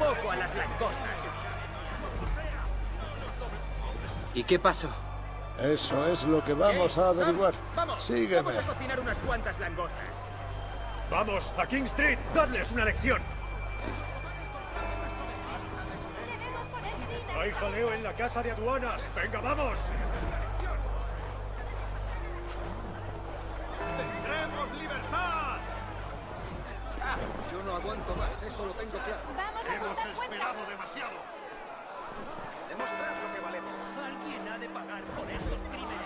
poco a las langostas. ¿Y qué pasó? Eso es lo que vamos a averiguar. Vamos, Sígueme. vamos a cocinar unas cuantas langostas. Vamos, a King Street, dadles una lección. Hay jaleo en la casa de aduanas. Venga, vamos. Demasiado. Demostrad lo que valemos. Alguien ha de pagar por estos crímenes.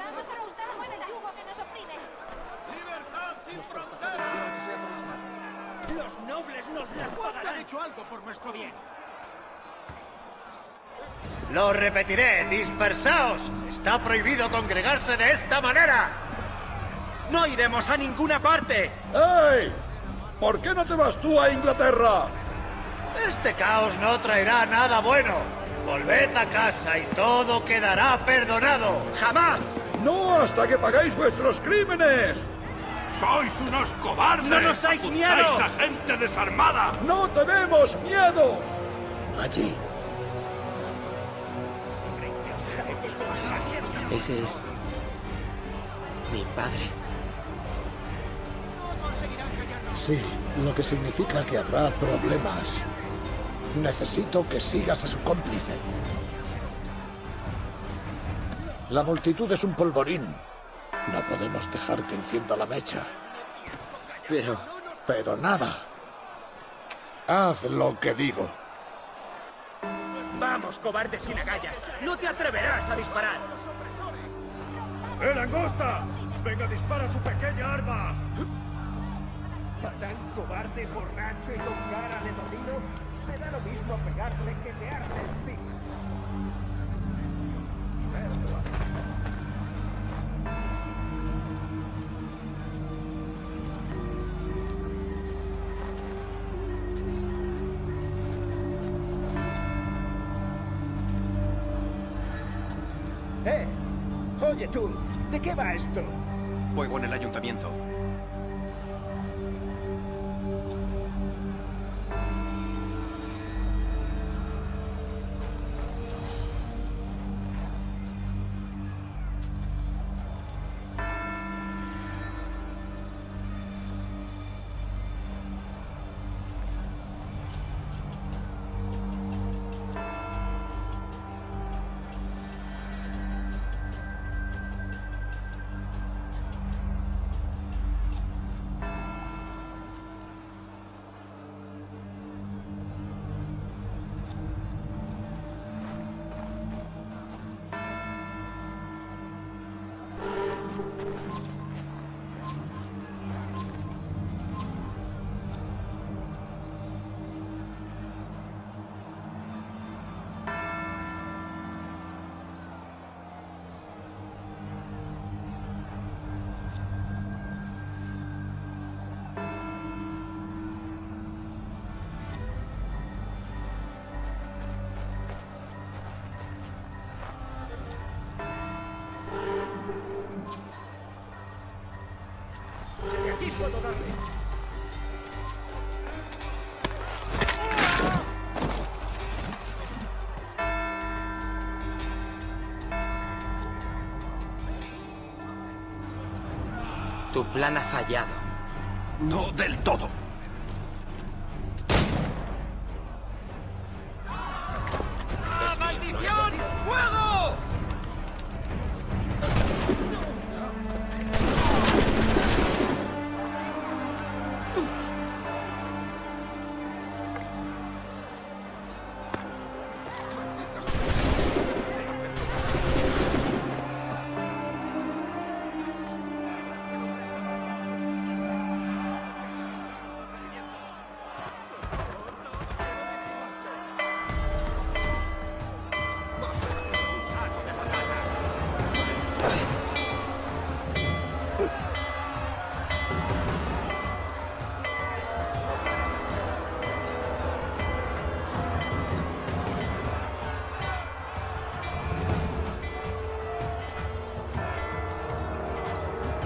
Vamos a ajustar cuentas. El yugo que nos oprime. ¡Libertad sin manos. Los nobles nos las han pagarán. hecho algo por nuestro bien. Lo repetiré, dispersaos. Está prohibido congregarse de esta manera. ¡No iremos a ninguna parte! ¡Ey! ¿Por qué no te vas tú a Inglaterra? Este caos no traerá nada bueno. Volved a casa y todo quedará perdonado. ¡Jamás! ¡No hasta que pagáis vuestros crímenes! ¡Sois unos cobardes! ¡No nos dais miedo! ¡Apuntáis a gente desarmada! ¡No tenemos miedo! Allí. Ese es... mi padre. Sí, lo que significa que habrá problemas. Necesito que sigas a su cómplice. La multitud es un polvorín. No podemos dejar que encienda la mecha. Pero... Pero nada. Haz lo que digo. Vamos, cobarde sin agallas. No te atreverás a disparar. ¡Eh, langosta! ¡Venga, dispara tu pequeña arma! Tan cobarde, borracho y con cara de domino. Me da lo mismo pegarle que mearle encima. ¡Eh! Oye tú, ¿de qué va esto? Fuego en el ayuntamiento. Tu plan ha fallado. No del todo.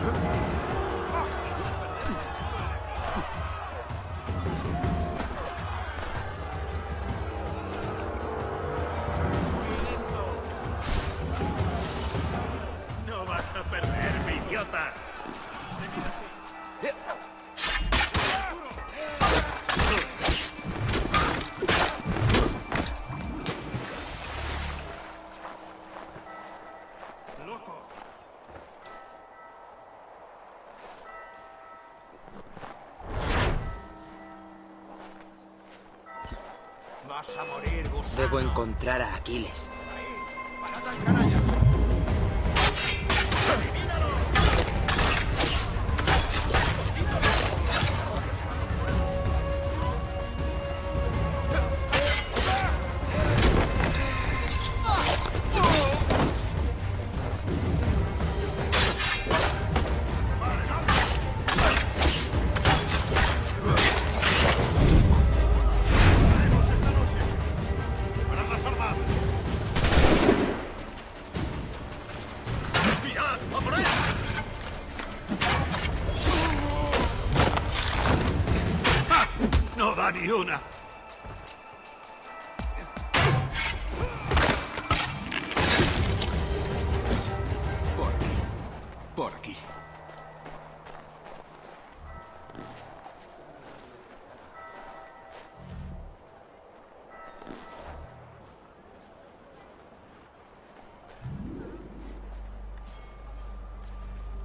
Huh? Vas a morir, gusano. Debo encontrar a Aquiles. Por aquí.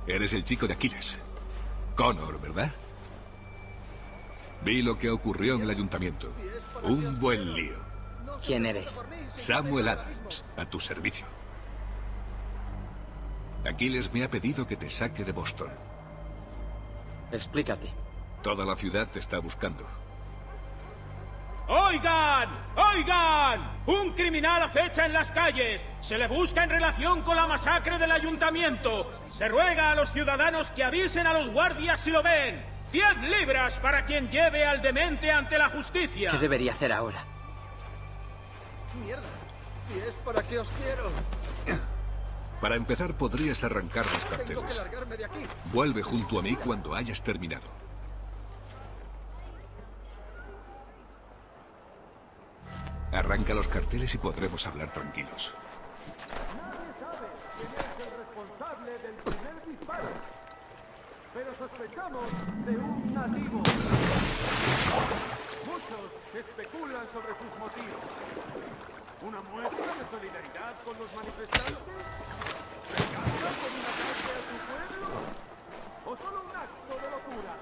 Eres el chico de Aquiles. Connor, ¿verdad? Vi lo que ocurrió en el ayuntamiento. Un buen lío. ¿Quién eres? Samuel Adams, a tu servicio. Aquiles me ha pedido que te saque de Boston. Explícate. Toda la ciudad te está buscando. ¡Oigan! ¡Oigan! Un criminal acecha en las calles. Se le busca en relación con la masacre del ayuntamiento. Se ruega a los ciudadanos que avisen a los guardias si lo ven. Diez libras para quien lleve al demente ante la justicia. ¿Qué debería hacer ahora? Mierda. ¿Y es para qué os quiero? Para empezar, podrías arrancar los Tengo que carteles. largarme de aquí. Vuelve junto a mí cuando hayas terminado. Arranca los carteles y podremos hablar tranquilos. responsable del primer disparo. Pero sospechamos de un nativo. Muchos especulan sobre sus motivos. ¿Una muestra de solidaridad con los manifestantes? ¿Venganza por un ataque a su pueblo? ¿O solo un acto de locura?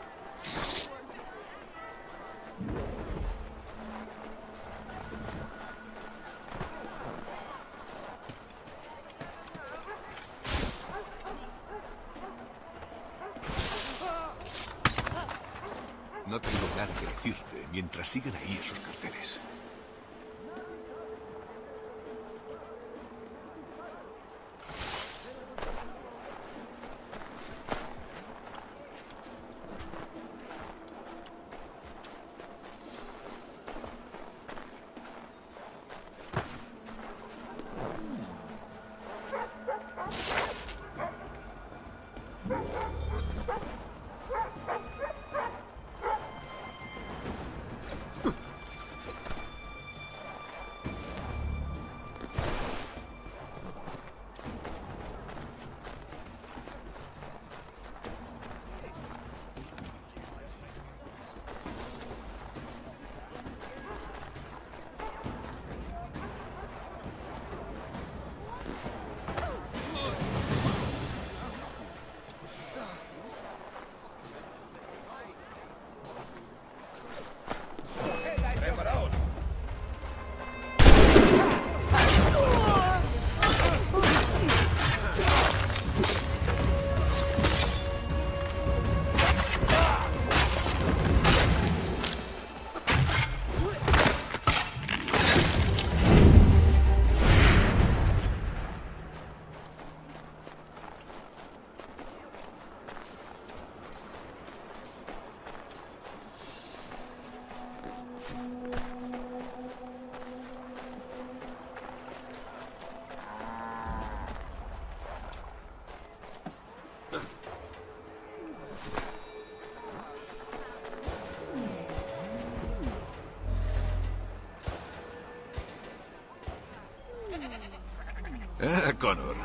Ah, Connor.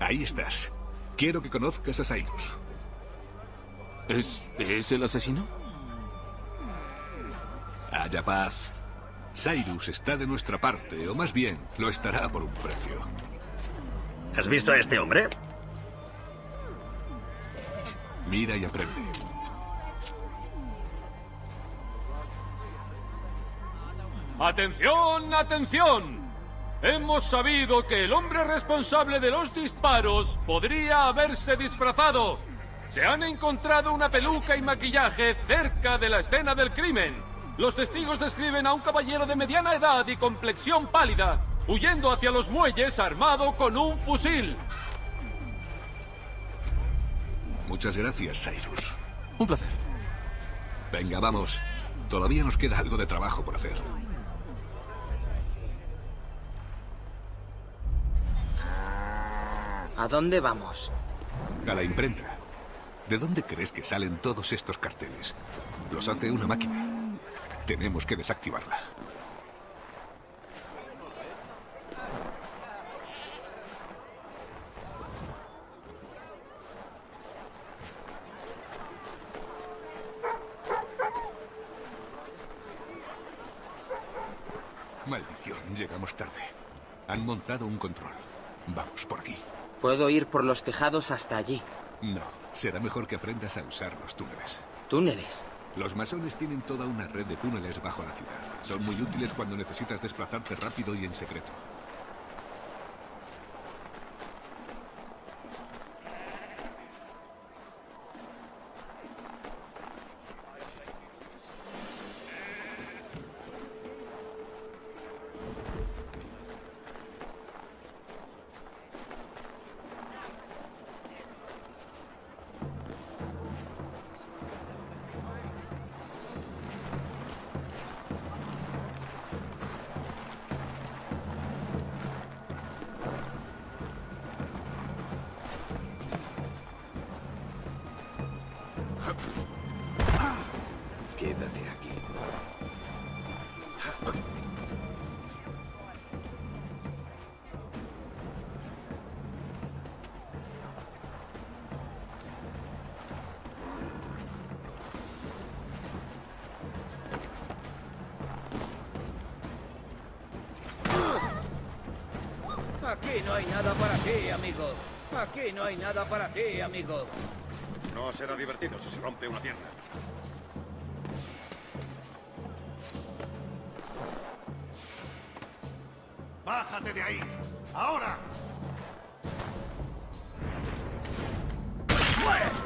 Ahí estás. Quiero que conozcas a Cyrus. ¿Es. ¿Es el asesino? Haya paz. Cyrus está de nuestra parte, o más bien, lo estará por un precio. ¿Has visto a este hombre? Mira y aprende. Atención, atención. Hemos sabido que el hombre responsable de los disparos podría haberse disfrazado. Se han encontrado una peluca y maquillaje cerca de la escena del crimen. Los testigos describen a un caballero de mediana edad y complexión pálida, huyendo hacia los muelles armado con un fusil. Muchas gracias, Cyrus. Un placer. Venga, vamos. Todavía nos queda algo de trabajo por hacer. ¿A dónde vamos? A la imprenta. ¿De dónde crees que salen todos estos carteles? Los hace una máquina. Tenemos que desactivarla. Maldición, llegamos tarde. Han montado un control. Vamos por aquí. Puedo ir por los tejados hasta allí. No, será mejor que aprendas a usar los túneles. ¿Túneles? Los masones tienen toda una red de túneles bajo la ciudad. Son muy útiles cuando necesitas desplazarte rápido y en secreto. Quédate aquí. Aquí no hay nada para ti, amigo. Aquí no hay nada para ti, amigo. No será divertido si se rompe una pierna. ¡Bájate de ahí! ¡Ahora! Bien,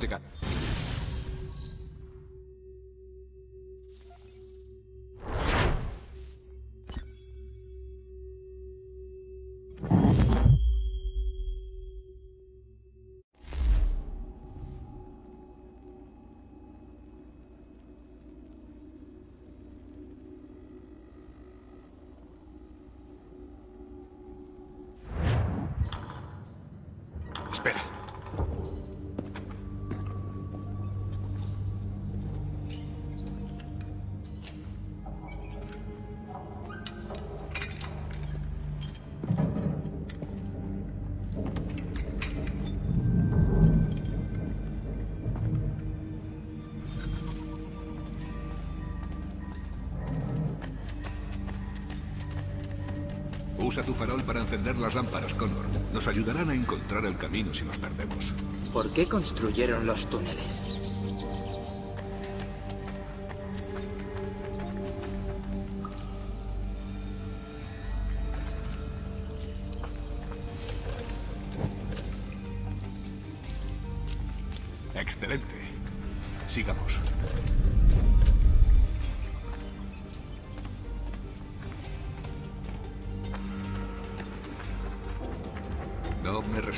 llegado. Usa tu farol para encender las lámparas, Connor. Nos ayudarán a encontrar el camino si nos perdemos. ¿Por qué construyeron los túneles? Excelente. Sigamos.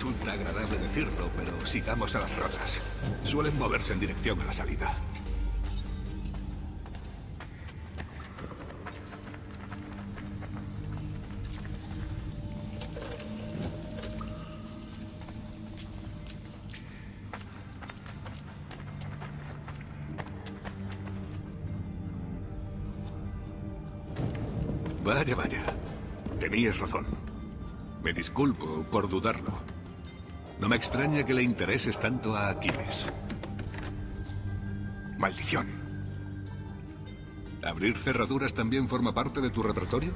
Resulta agradable decirlo, pero sigamos a las rotas. Suelen moverse en dirección a la salida. Vaya, vaya. Tenías razón. Me disculpo por dudarlo. No me extraña que le intereses tanto a Aquiles. Maldición. ¿Abrir cerraduras también forma parte de tu repertorio?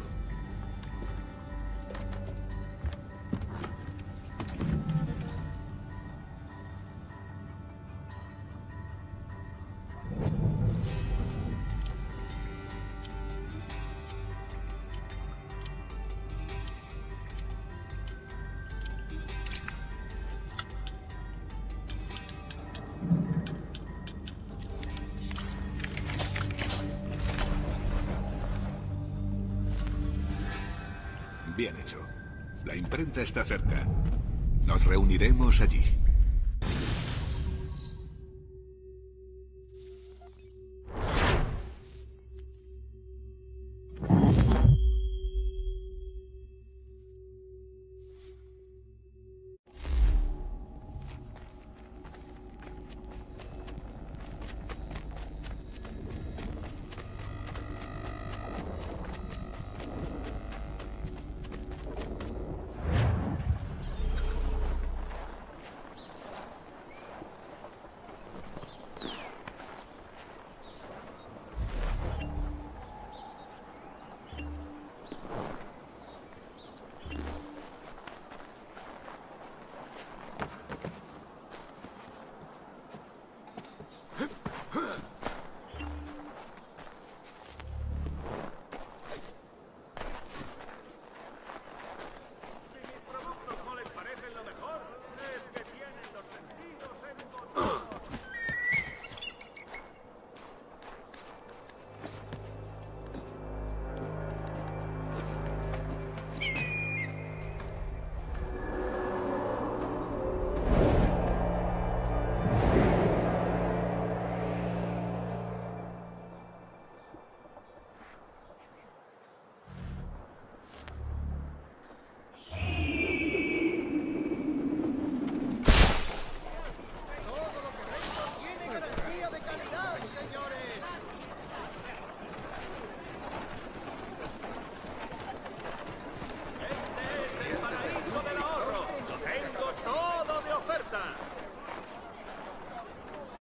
La imprenta está cerca. Nos reuniremos allí.